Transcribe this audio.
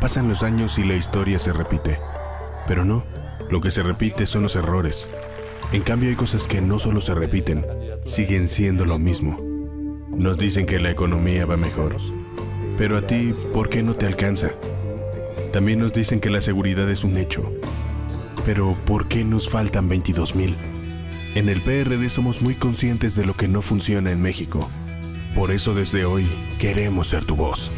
Pasan los años y la historia se repite. Pero no, lo que se repite son los errores. En cambio hay cosas que no solo se repiten, siguen siendo lo mismo. Nos dicen que la economía va mejor. Pero a ti, ¿por qué no te alcanza? También nos dicen que la seguridad es un hecho. Pero ¿por qué nos faltan 22 mil? En el PRD somos muy conscientes de lo que no funciona en México. Por eso desde hoy queremos ser tu voz.